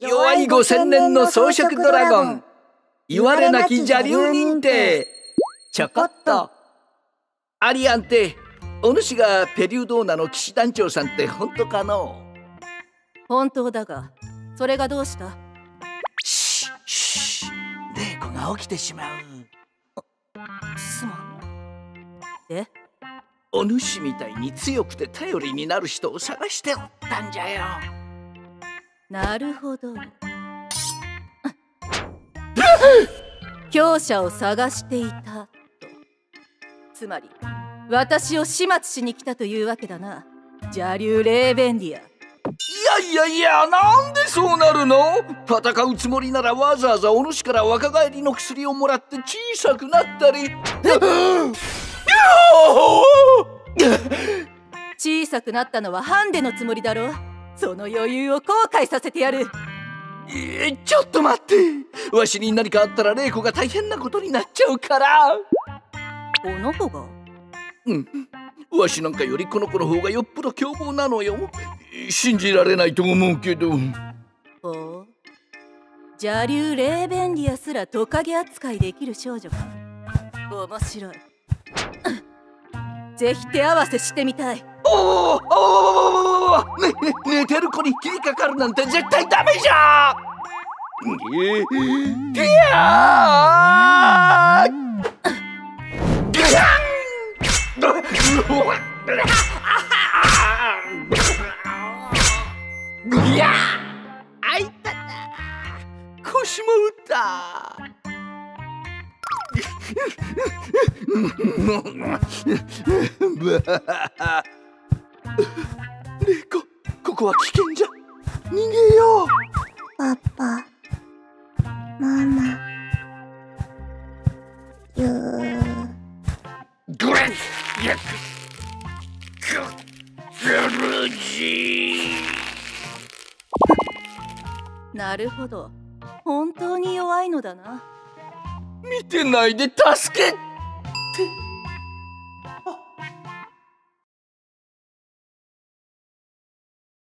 弱い五千年の装飾ドラゴン。言われなき邪流認定。ちょこっと。アリアンテお主がペリュードーナの騎士団長さんって本当かの本当だがそれがどうした？シッシッ玲子が起きてしまう。すまん。え？お主みたいに強くて頼りになる人を探しておったんじゃよなるほど。強者を探していた。とつまり私を始末しに来たというわけだな。邪竜レーベンディアいやいやいやなんでそうなるの？戦うつもりならわざわざお主から若返りの薬をもらって小さくなったり。小さくなったのはハンデのつもりだろその余裕を後悔させてやる。えちょっと待って。わしに何かあったら玲子が大変なことになっちゃうから。この子が？うん。わしなんかよりこの子の方がよっぽど凶暴なのよ。信じられないと思うけど。ほう。邪竜レーベンディアすらトカゲ扱いできる少女か。面白い。ぜひ手合わせしてみたい。おおおおねね寝てる子に切りかかるなんて絶対ダメじゃえてやーぐやんいやあいたた腰も打ったレイコここは危険じゃ。逃げよう。パパママ。ゆー。グレンやグルジなるほど本当に弱いのだな見てないで助けて